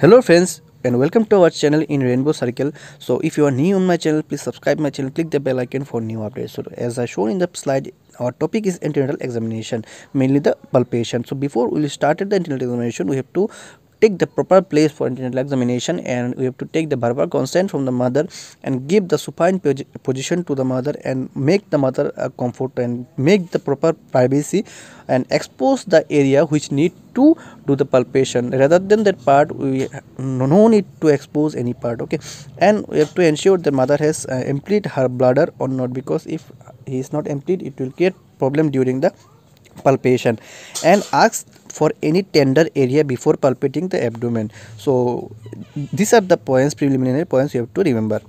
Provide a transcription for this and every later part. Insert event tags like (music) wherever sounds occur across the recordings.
hello friends and welcome to our channel in rainbow circle. So if you are new on my channel please subscribe my channel click the bell icon for new updates. So as i shown in the slide our topic is antenatal examination mainly the palpation. So before we started the antenatal examination we have to take the proper place for antenatal examination and we have to take the verbal consent from the mother and give the supine position to the mother and make the mother uh, comfort and make the proper privacy and expose the area which need to do the palpation. Rather than that part we no need to expose any part okay? And we have to ensure the mother has uh, emptied her bladder or not because if he is not emptied it will create problem during the palpation and ask for any tender area before palpating the abdomen. So these are the points preliminary points you have to remember.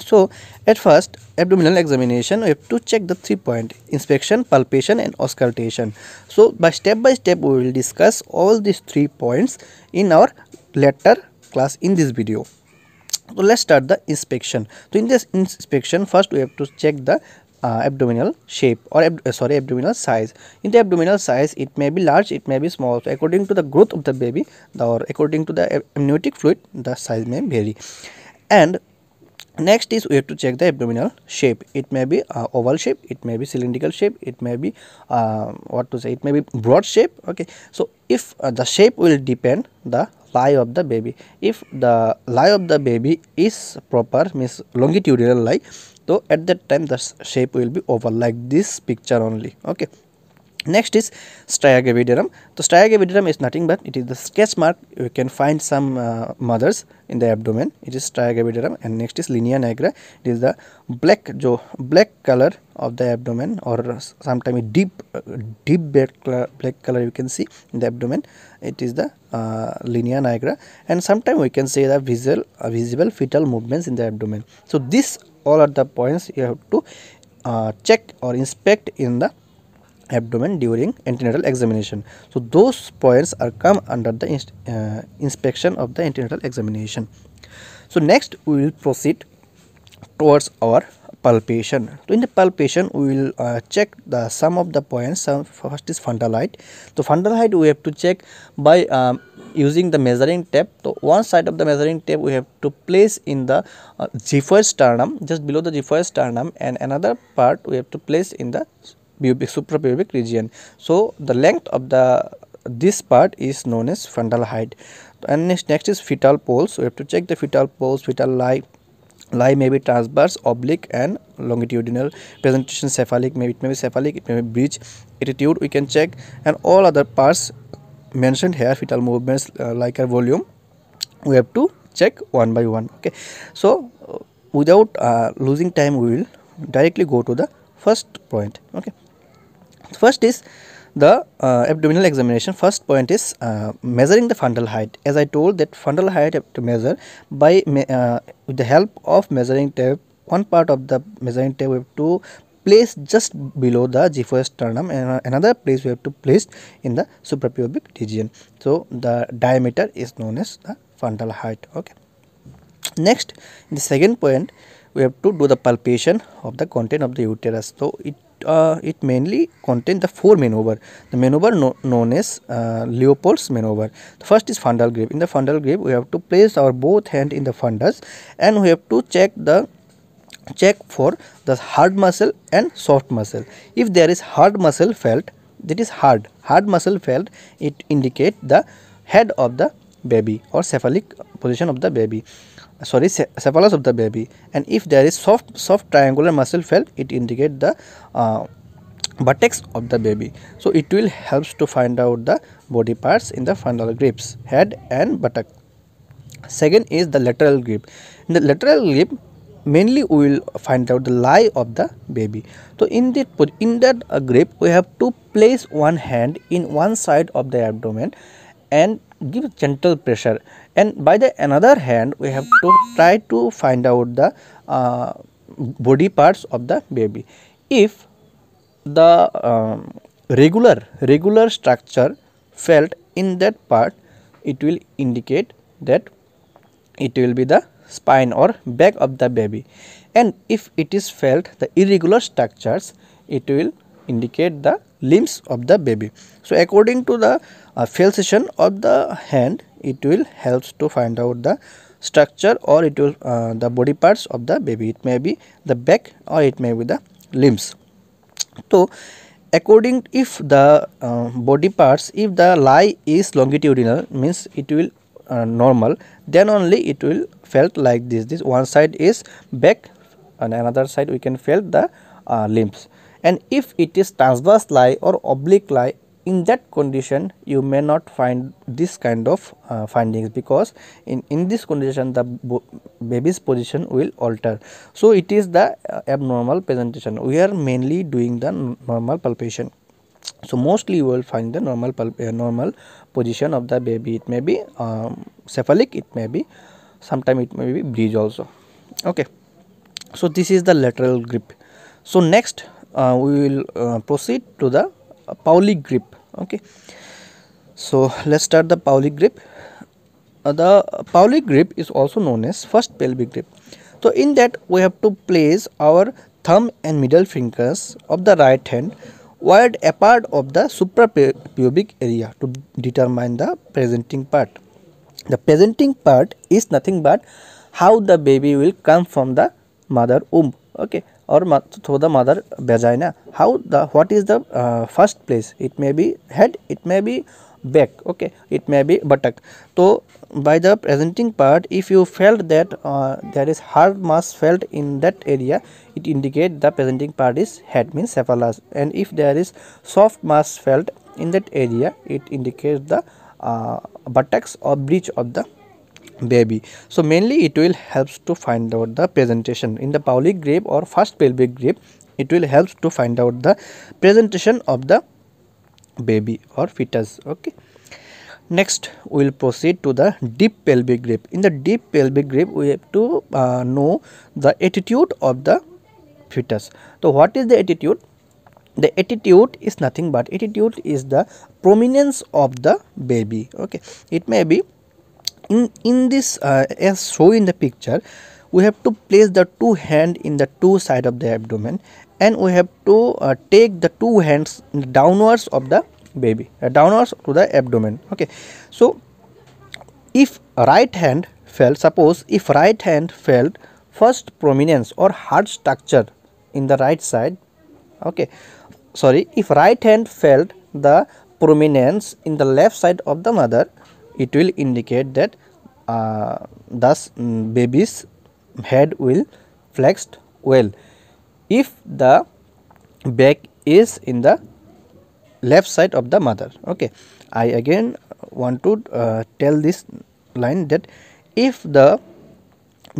So at first abdominal examination we have to check the three point inspection palpation and auscultation. So by step by step we will discuss all these three points in our later class in this video. So let's start the inspection. So in this inspection first we have to check the uh, abdominal shape or ab uh, sorry abdominal size. In the abdominal size it may be large it may be small. So according to the growth of the baby or according to the amniotic fluid the size may vary. And next is we have to check the abdominal shape. It may be uh, oval shape it may be cylindrical shape it may be uh, what to say it may be broad shape okay? So if uh, the shape will depend the lie of the baby. If the lie of the baby is proper means longitudinal lie so at that time the shape will be oval like this picture only. Okay. Next is stria gravidarum so stria gravidarum is nothing but it is the sketch mark. You can find some uh, mothers in the abdomen. It is stria gravidarum and next is linea nigra. It is the black jo black color of the abdomen or sometimes deep uh, deep black color, black color you can see in the abdomen. It is the uh, linea nigra. And sometimes we can say the visual uh, visible fetal movements in the abdomen. So this all are the points you have to uh, check or inspect in the abdomen during antenatal examination. So those points are come under the uh, inspection of the antenatal examination. So next we will proceed towards our palpation. So in the palpation we will uh, check the some of the points. Some first is fundal height. So fundal height we have to check by um, using the measuring tape. So one side of the measuring tape we have to place in the uh, xiphoid sternum just below the xiphoid sternum and another part we have to place in the pubic suprapubic region. So the length of the this part is known as fundal height and next, next is fetal poles. We have to check the fetal poles fetal lie lie may be transverse oblique and longitudinal. Presentation cephalic maybe it may be cephalic it may be breech attitude we can check and all other parts mentioned here fetal movements uh, like a volume we have to check one by one okay? So uh, without uh, losing time we will directly go to the first point okay? First is the uh, abdominal examination. First point is uh, measuring the fundal height. As i told that fundal height have to measure by uh, with the help of measuring tape one part of the measuring tape we have to place just below the xiphoid sternum and another place we have to place in the suprapubic region. So the diameter is known as the fundal height okay? Next in the second point we have to do the palpation of the content of the uterus. So it uh, it mainly contains the four maneuver. The maneuver no, known as uh, Leopold's maneuver. The first is fundal grip. In the fundal grip we have to place our both hand in the fundus and we have to check the check for the hard muscle and soft muscle. If there is hard muscle felt that is hard. Hard muscle felt it indicate the head of the baby or cephalic position of the baby. Sorry cephalus of the baby. And if there is soft soft triangular muscle felt it indicate the uh, buttocks of the baby. So it will helps to find out the body parts in the fundal grips head and buttock. Second is the lateral grip. In the lateral grip mainly we will find out the lie of the baby. So in that in that uh, grip we have to place one hand in one side of the abdomen and give gentle pressure. And by the another hand we have to try to find out the uh, body parts of the baby. If the um, regular regular structure felt in that part it will indicate that it will be the spine or back of the baby. And if it is felt the irregular structures it will indicate the limbs of the baby. So, according to the uh, fixation of the hand it will helps to find out the structure or it will uh, the body parts of the baby. It may be the back or it may be the limbs. So according if the uh, body parts if the lie is longitudinal means it will uh, normal then only it will felt like this. This one side is back and another side we can felt the uh, limbs. And if it is transverse lie or oblique lie in that condition you may not find this kind of uh, findings because in in this condition the baby's position will alter. So it is the uh, abnormal presentation. We are mainly doing the normal palpation. So mostly you will find the normal uh, normal position of the baby. It may be um, cephalic it may be sometime it may be breech also. Okay. So this is the lateral grip. So next uh, we will uh, proceed to the Pawlik grip. Okay. So let's start the Pawlik grip. Uh, the Pawlik grip is also known as first pelvic grip. So in that we have to place our thumb and middle fingers of the right hand wide apart of the suprapubic area to determine the presenting part the presenting part is nothing but how the baby will come from the mother womb. Okay. Or through the mother vagina. How the what is the uh, first place? It may be head it may be back. Okay. It may be buttock. So by the presenting part if you felt that uh, there is hard mass felt in that area it indicate the presenting part is head means cephalus and if there is soft mass felt in that area it indicates the uh, buttocks or breech of the baby. So mainly it will helps to find out the presentation. In the pelvic grip or first pelvic grip it will helps to find out the presentation of the baby or fetus okay? Next we will proceed to the deep pelvic grip in the deep pelvic grip we have to uh, know the attitude of the fetus. So what is the attitude the attitude is nothing but attitude is the prominence of the baby. Okay. It may be in in this uh, as shown in the picture we have to place the two hand in the two side of the abdomen and we have to uh, take the two hands downwards of the baby uh, downwards to the abdomen. Okay. So if right hand fell suppose if right hand felt first prominence or hard structure in the right side okay sorry if right hand felt the prominence in the left side of the mother it will indicate that uh, thus um, baby's head will flexed well. If the back is in the left side of the mother. Okay. I again want to uh, tell this line that if the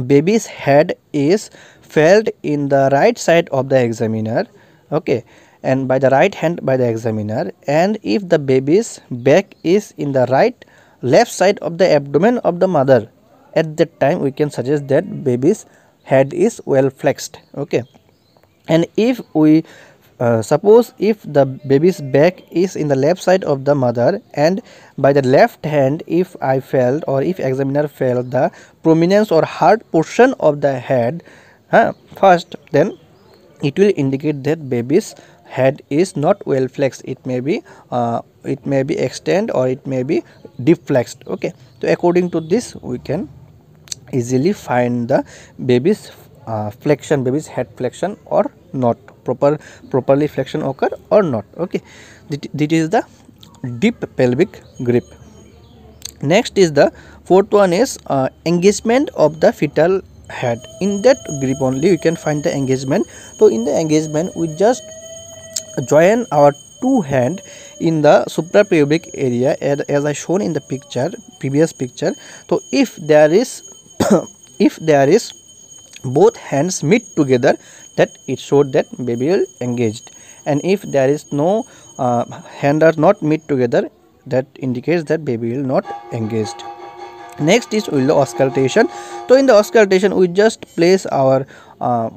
baby's head is felt in the right side of the examiner okay and by the right hand by the examiner and if the baby's back is in the right left side of the abdomen of the mother. At that time we can suggest that baby's head is well flexed okay? And if we uh, suppose if the baby's back is in the left side of the mother and by the left hand if i felt or if examiner felt the prominence or hard portion of the head uh, first then it will indicate that baby's head is not well flexed. It may be uh, it may be extend or it may be deflexed. Okay. So according to this we can easily find the baby's uh, flexion baby's head flexion or not. Proper properly flexion occur or not. Okay. This is the deep pelvic grip. Next is the fourth one is uh, engagement of the fetal head. In that grip only you can find the engagement. So in the engagement we just join our two hand in the suprapubic area as, I shown in the picture previous picture. So if there is (coughs) if there is both hands meet together that it showed that baby will engaged. And if there is no uh, hand are not meet together that indicates that baby will not engaged. Next is will auscultation so in the auscultation we just place our uh,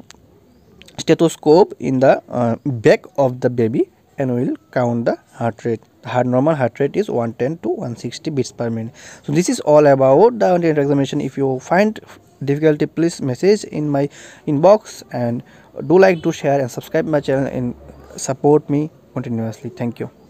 stethoscope in the uh, back of the baby and we will count the heart rate. The heart normal heart rate is 110 to 160 beats per minute. So this is all about the examination. If you find difficulty please message in my inbox and do like to share and subscribe my channel and support me continuously. Thank you